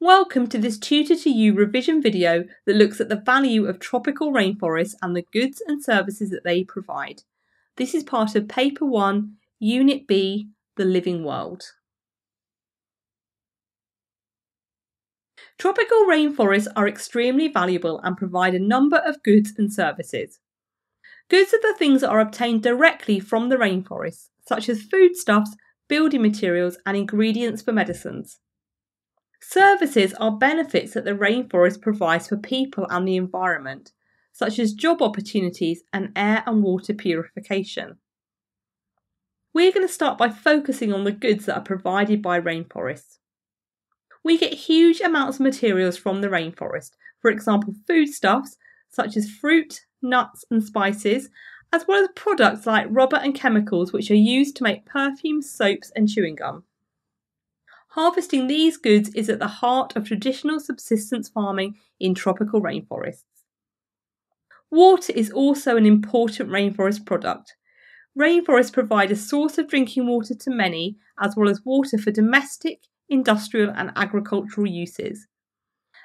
Welcome to this tutor2u revision video that looks at the value of tropical rainforests and the goods and services that they provide. This is part of Paper 1, Unit B, The Living World. Tropical rainforests are extremely valuable and provide a number of goods and services. Goods are the things that are obtained directly from the rainforest, such as foodstuffs, building materials, and ingredients for medicines. Services are benefits that the rainforest provides for people and the environment, such as job opportunities and air and water purification. We're going to start by focusing on the goods that are provided by rainforests. We get huge amounts of materials from the rainforest, for example, foodstuffs such as fruit, nuts, and spices, as well as products like rubber and chemicals which are used to make perfumes, soaps, and chewing gum. Harvesting these goods is at the heart of traditional subsistence farming in tropical rainforests. Water is also an important rainforest product. Rainforests provide a source of drinking water to many, as well as water for domestic, industrial, and agricultural uses.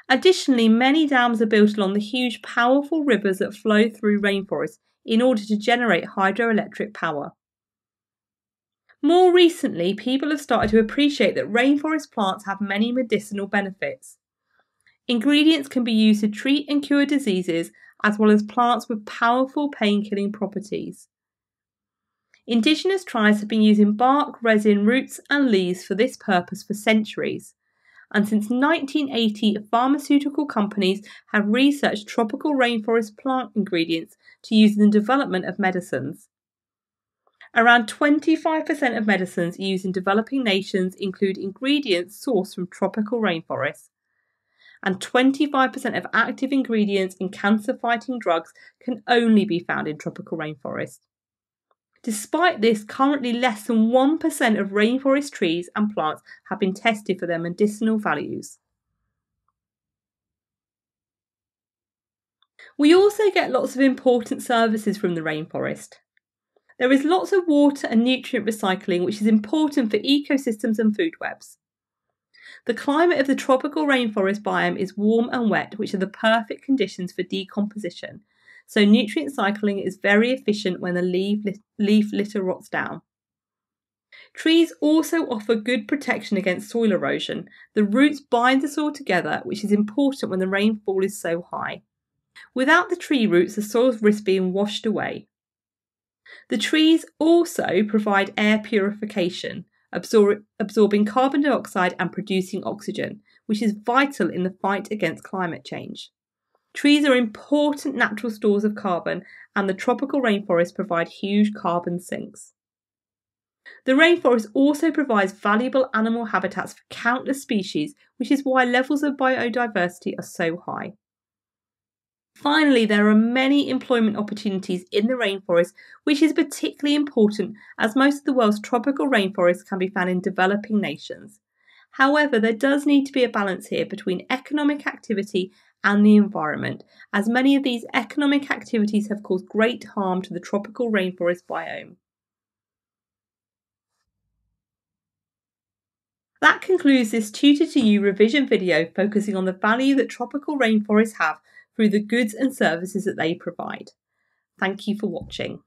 Additionally, many dams are built along the huge, powerful rivers that flow through rainforests in order to generate hydroelectric power. More recently, people have started to appreciate that rainforest plants have many medicinal benefits. Ingredients can be used to treat and cure diseases, as well as plants with powerful pain killing properties. Indigenous tribes have been using bark, resin, roots, and leaves for this purpose for centuries. And since 1980, pharmaceutical companies have researched tropical rainforest plant ingredients to use in the development of medicines. Around 25% of medicines used in developing nations include ingredients sourced from tropical rainforests, and 25% of active ingredients in cancer fighting drugs can only be found in tropical rainforests. Despite this, currently less than 1% of rainforest trees and plants have been tested for their medicinal values. We also get lots of important services from the rainforest. There is lots of water and nutrient recycling, which is important for ecosystems and food webs. The climate of the tropical rainforest biome is warm and wet, which are the perfect conditions for decomposition, so nutrient cycling is very efficient when the leaf, leaf litter rots down. Trees also offer good protection against soil erosion. The roots bind the soil together, which is important when the rainfall is so high. Without the tree roots, the soils risk being washed away. The trees also provide air purification, absor- absorbing carbon dioxide and producing oxygen, which is vital in the fight against climate change. Trees are important natural stores of carbon, and the tropical rainforests provide huge carbon sinks. The rainforest also provides valuable animal habitats for countless species, which is why levels of biodiversity are so high. Finally, there are many employment opportunities in the rainforest, which is particularly important as most of the world's tropical rainforests can be found in developing nations. However, there does need to be a balance here between economic activity and the environment, as many of these economic activities have caused great harm to the tropical rainforest biome. That concludes this tutor2u revision video focusing on the value that tropical rainforests have through the goods and services that they provide. Thank you for watching.